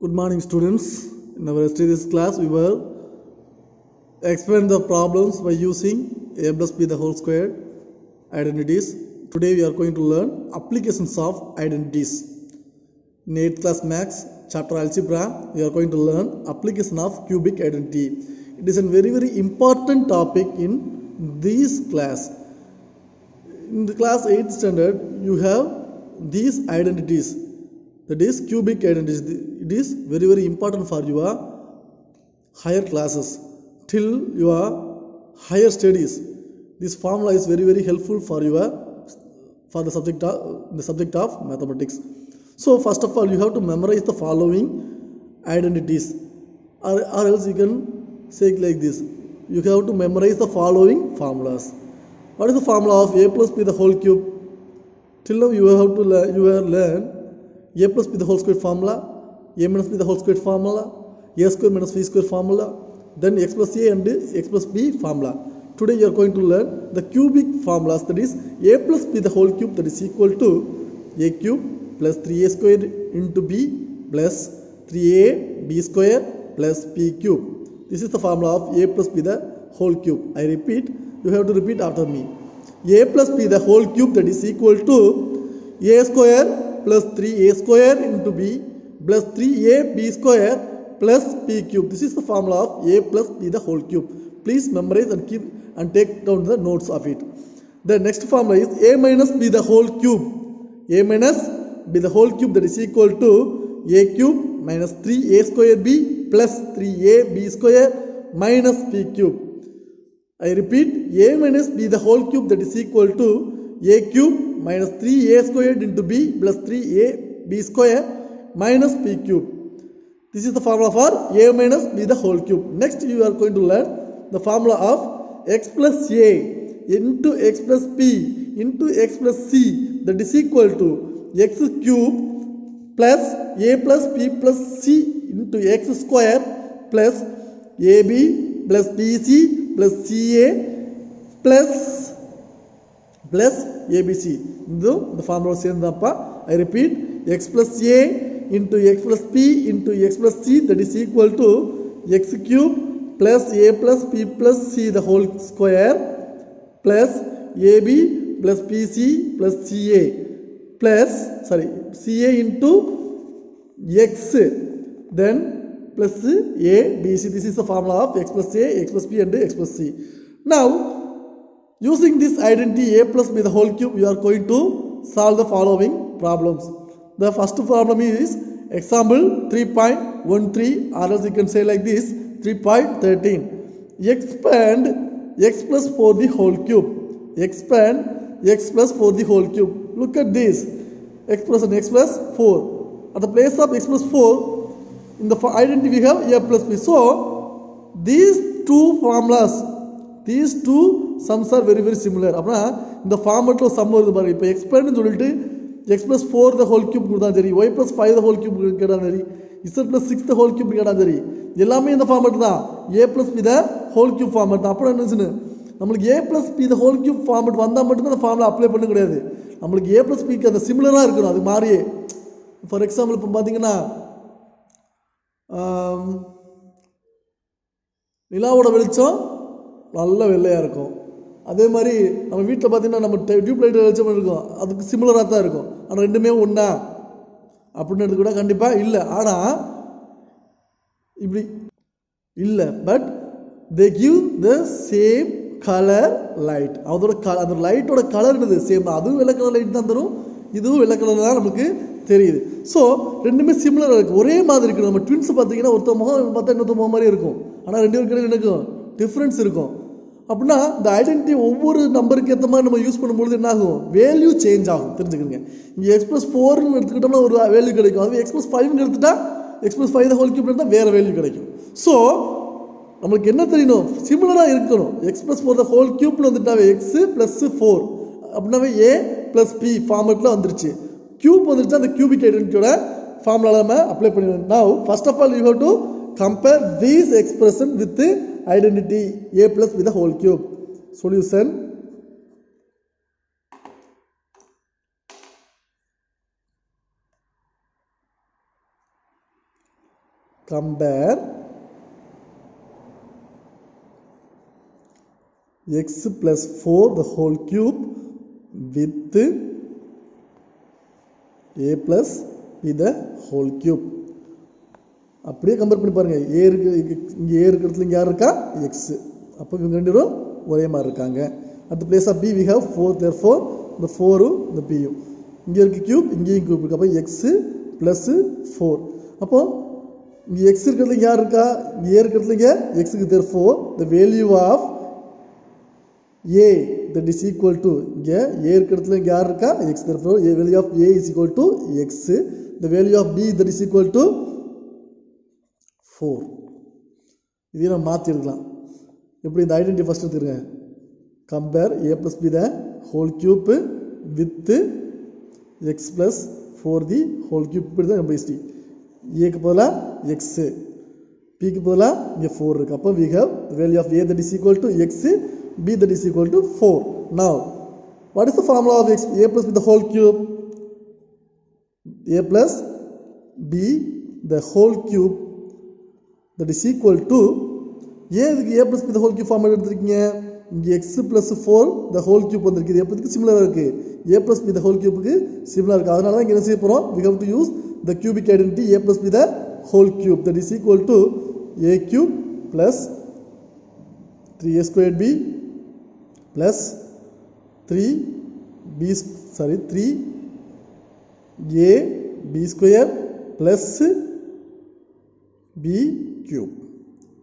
Good morning, students. In our yesterday's class, we were explain the problems by using a plus b the whole square identities. Today, we are going to learn applications of identities. In 8th class max chapter algebra, we are going to learn application of cubic identity. It is a very very important topic in this class. In the class 8th standard, you have these identities that is cubic identities it is very very important for your higher classes. Till your higher studies this formula is very very helpful for your for the subject of the subject of mathematics. So first of all you have to memorize the following identities. Or, or else you can say it like this. You have to memorize the following formulas. What is the formula of a plus b the whole cube? Till now you have to learn you have learned a plus b the whole square formula a minus b the whole square formula a square minus b square formula then x plus a and x plus b formula. Today you are going to learn the cubic formulas that is a plus b the whole cube that is equal to a cube plus 3a square into b plus 3a b square plus b cube. This is the formula of a plus b the whole cube. I repeat you have to repeat after me. A plus b the whole cube that is equal to a square plus 3a square into b plus 3a b square plus p cube. This is the formula of a plus b the whole cube. Please memorize and keep and take down the notes of it. The next formula is a minus b the whole cube. a minus b the whole cube that is equal to a cube minus 3a square b plus 3a b square minus p cube. I repeat a minus b the whole cube that is equal to a cube minus 3a squared into b plus 3a b square minus p cube. This is the formula for a minus b the whole cube. Next you are going to learn the formula of x plus a into x plus p into x plus c that is equal to x cube plus a plus p plus c into x square plus ab plus bc plus ca plus plus abc ಇದು the formula ಸೇರಿದಪ್ಪ I repeat x plus a into x plus p into x plus c that is equal to x cube plus a plus p plus c the whole square plus ab plus pc plus ca plus sorry ca into x then plus a b c this is the formula of x plus a x plus p and x plus c. Now using this identity a plus b the whole cube we are going to solve the following problems the first problem is example 3.13 or else you can say like this 3.13 expand x plus 4 the whole cube expand x plus 4 the whole cube look at this x plus and x plus 4 at the place of x plus 4 in the identity we have a plus b so these two formulas these two sums are very very similar அப்படின்னா இந்த ஃபார்மெட்டில் some வருது பாருங்க இப்போ எக்ஸ்பேண்ட்னு சொல்லிட்டு X plus four the whole cube கொடுத்தா சரி Y plus five the whole cube கேட்டாலும் சரி. Z plus six the whole cube கேட்டாலும் சரி. எல்லாமே இந்த ஃபார்மேட் தான். A plus B the whole cube format தான் அப்புறம் என்னச்சுன்னு நம்மளுக்கு A plus B the whole cube format வந்தால் மட்டும்தான் அந்த ஃபார்மில் அப்ளை பண்ண கிடையாது நம்மளுக்கு ஏ ப்ளஸ் பிக்கு அந்த சிமிலராக இருக்கணும். அது மாதிரியே ஃபார் எக்ஸாம்பிள் இப்போ பார்த்தீங்கன்னா நிலாவோட வெளிச்சம் நல்ல வெள்ளையாக இருக்கும். அதே மாதிரி நம்ம வீட்டில் பார்த்தீங்கன்னா நம்ம டியூப் லைட் வெளிச்சம் இருக்கும். அதுக்கு சிமிலராக தான் இருக்கும். ஆனால் ரெண்டுமே ஒன்றா அப்படின்னு கூட கண்டிப்பாக இல்லை. ஆனால் இப்படி இல்லை. But they give the same colour light அதோட க அந்த லைட்டோட கலர் என்னது? சேம் தான். அதுவும் வெள்ளை கலர் லைட் தான் தரும். இதுவும் வெள்ளை கலர் தான் நமக்கு தெரியுது. ஸோ ரெண்டுமே சிமிலராக இருக்குது ஒரே மாதிரி இருக்குது நம்ம ட்வின்ஸ் பார்த்தீங்கன்னா ஒருத்த முகம் பார்த்தா இன்னொருத்த முகம் மாதிரி இருக்கும். ஆனால் ரெண்டு பேருக்கு எனக்கு டிஃப்ரென்ஸ் இருக்கும். அப்படின்னா இந்த ஐடென்டிட்டி ஒவ்வொரு நம்பருக்கு ஏற்ற மாதிரி நம்ம யூஸ் பண்ணும்பொழுது என்ன ஆகும் வேல்யூ சேஞ்ச் ஆகும். தெரிஞ்சுக்கோங்க. இங்கே எக்ஸ்பிரஸ் ஃபோர்னு எடுத்துக்கிட்டோம்னா ஒரு வேல்யூ கிடைக்கும். அதுவே எக்ஸ்பிரஸ் ஃபைவ்னு எடுத்துட்டா x plus five the whole cube எடுத்தால் வேறு வேல்யூ கிடைக்கும். ஸோ நம்மளுக்கு என்ன தெரியணும்? சிமிலராக இருக்கணும். எக்ஸ்பிரஸ் ஃபோர் த ஹோல் கியூப்னு வந்துட்டாவே எக்ஸ் ப்ளஸ் ஃபோர் அப்படின்னாவே ஏ ப்ளஸ் பி ஃபார்மெட்டில் வந்துருச்சு. கியூப் வந்துருச்சு அந்த கியூபிக் ஐடென்டிட்டியோட ஃபார்முலா நம்ம அப்ளை பண்ணிடுவோம் நான் first of all you have to compare these expression with identity a plus with the whole cube. Solution. Compare. X plus 4 the whole cube with a plus b the whole cube அப்படியே compare பண்ணி பாருங்கள் ஏ இருக்கு இங்கே ஏ இருக்கிறதுல இங்கே யார் இருக்கா? X அப்போ இவங்க ரெண்டு பேரும் ஒரே மாதிரி இருக்காங்க. அடுத்த place of B we have four therefore இந்த ஃபோரும் இந்த பியும் இங்கே இருக்குது க்யூப் இங்கேயும் க்யூப் இருக்குது அப்போ எக்ஸு ப்ளஸ்ஸு ஃபோர் அப்போ இங்கே எக்ஸ் இருக்கிறதுல யார் இருக்கா? இங்கே ஏ இருக்கிறதுல இங்கே எக்ஸுக்கு therefore the value of A that is equal to இங்கே ஏ இருக்கிறதுல இங்கே யார் இருக்கா? X therefore A value of A is equal to X the value of B that is equal to four இதையும் நம்ம மாற்றி எடுக்கலாம் எப்படி இந்த ஐடென்டி ஃபஸ்ட் எடுத்துருங்க compare A plus B the whole cube with x plus four the whole cube இப்படி தான் நம்ம ஹிஸ்ட்ரி ஏக்கு பதிலாக எக்ஸு பிக்கு பதிலாக இங்கே ஃபோர் இருக்குது அப்போ we have value of A that is equal to x B that is equal to four now what is the formula of x A plus B the whole cube a plus b the whole cube that is equal to ஏன் இதுக்கு a plus b the whole cube form எடுத்திருக்கீங்க இங்கே x plus 4 the whole cube வந்திருக்கு இது எப்போதுக்கு சிமிலராக இருக்கு a plus b the whole cubeக்கு சிமிலராக இருக்கு அதனால தான் இங்கே என்ன செய்ய போகிறோம் we have to use the cubic identity a plus b the whole cube that is equal to a cube plus 3a squared b plus 3 b sorry 3 a b square plus b cube.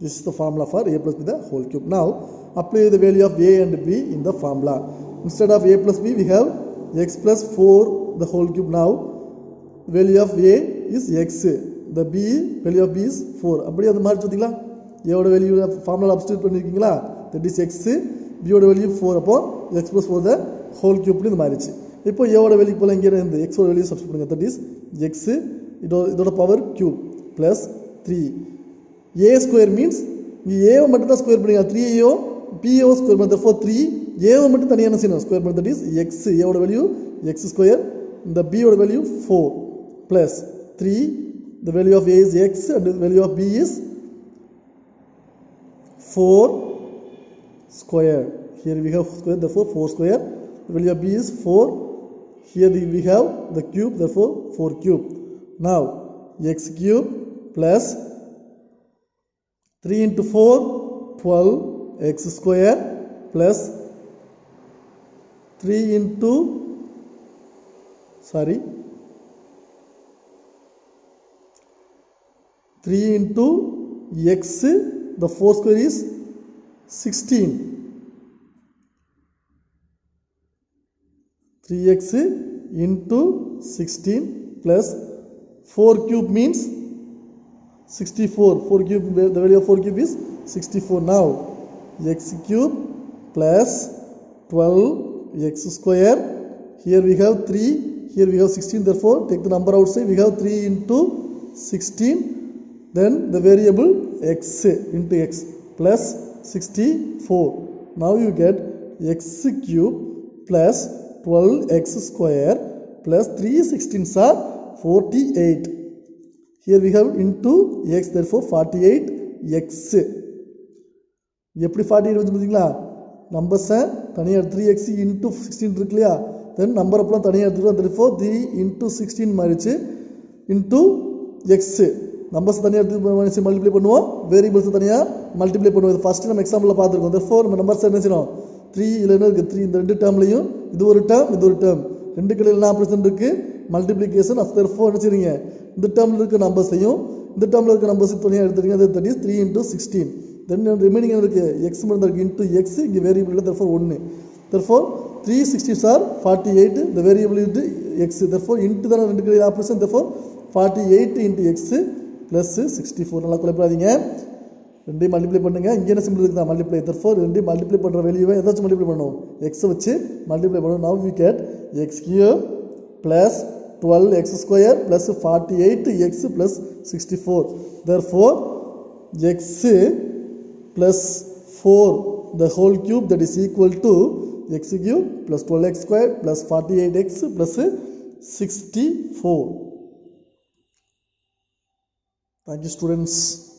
This is the formula for a plus b the whole cube. Now apply the value of a and b in the formula. Instead of a plus b we have x plus 4 the whole cube. Now value of a is x. The b value of b is 4. அப்படி அந்த மாதிரி பார்த்தீங்களா ஏவோட value formula substitute பண்ணியிருக்கீங்களா that is X பியோட value four அப்போ X plus four the whole கியூப்னு இந்த மாறிச்சு இப்போ ஏவோட வேல்யூக்கு போல இங்கே இருந்து எக்ஸோட வேல்யூ சப்ஸ்ட் பண்ணுங்க தட் இஸ் எக்ஸ் இதோட இதோட power cube plus three ஏ ஸ்கொயர் மீன்ஸ் இங்கே ஏவை மட்டும் தான் ஸ்கொயர் பண்ணுங்க த்ரீயோ பிஏஓ ஸ்கொயர் பண்ண ஃபோர் த்ரீ ஏவை மட்டும் தனியாக என்ன செய்யணும் ஸ்கொயர் பண்ண தட் இஸ் எக்ஸ் ஏவோட வேல்யூ எக்ஸ் ஸ்கொயர் இந்த பியோட value four plus three the value of a is x and the value of b is 4 square here we have square therefore 4 square the value of b is 4 here the, we have the cube therefore 4 cube now x cube plus 3 into 4 12 x square plus 3 into sorry 3 into x the 4 square is 16 3x into 16 plus 4 cube means 64 4 cube the value of 4 cube is 64 now x cube plus 12 x square. Here we have 3 here we have 16 therefore take the number outside we have 3 into 16 then the variable x into x plus 64 now you get x cube plus 12x square plus 3 16s are 48 here we have into x therefore 48 x. எப்படி forty eight வந்து பார்த்தீங்களா நம்பர்ஸை தனியாக three X into sixteen இருக்கு இல்லையா? தென் number அப்பெல்லாம் தனியாக எடுத்துக்கிறோம் தெர்ஃபோர் த்ரீ இன்ட்டு சிக்ஸ்டீன் மாறிச்சு இன்ட்டு எக்ஸு நம்பர்ஸ் தனியாக எடுத்து மல்டிப்ளை பண்ணுவோம். வேரியபிள்ஸ் தனியாக மல்டிப்ளை பண்ணுவோம். இது ஃபஸ்ட்டு நம்ம எக்ஸாம்பிளில் பார்த்துருக்கோம். இந்த ஃபோர் நம்ம நம்பர்ஸ் என்ன செய்யணும்? த்ரீ இதில் என்ன இருக்குது த்ரீ இந்த ரெண்டு டேர்ம்லையும் இது ஒரு டேர்ம் இது ஒரு டேர்ம் ரெண்டு கடையில் என்ன ஆப்ரேஷன் இருக்குது மல்டிப்ளிகேஷன் அஃப் ஃபோர் என்ன செய்றீங்க? இந்த டேர்மில் இருக்க நம்பர்ஸையும் இந்த டேர்மில் இருக்க நம்பர்ஸ் தனியாக எடுத்துருக்கீங்க அது that is three into sixteen then remaining இருக்குது எக்ஸ் மட்டும் இருக்குது இன்ட்டு எக்ஸ் இங்கே வேரியபிள் தர்ஃபோர் ஒன்று therefore three sixty sir forty eight இந்த variable into x therefore into தானே ரெண்டு கிடையாது operation therefore forty eight into x plus sixty four நல்லா குழப்பிடாதீங்க ரெண்டையும் மல்டிப்ளை பண்ணுங்கள் இங்கே என்ன சிம்பிள் இருக்குதா மல்டிப்ளை தர்ஃபோர் ரெண்டையும் மல்டிப்ளை பண்ணுற வெளியே ஏதாச்சும் மல்டிப்ளை பண்ணுவோம். எக்ஸை வச்சு மல்டிப்ளை பண்ணுவோம். Now we get x q plus 12 x square plus 48 x plus 64. Therefore, x plus 4 the whole cube that is equal to x cube plus 12x square plus 48x plus 64. Thank you students.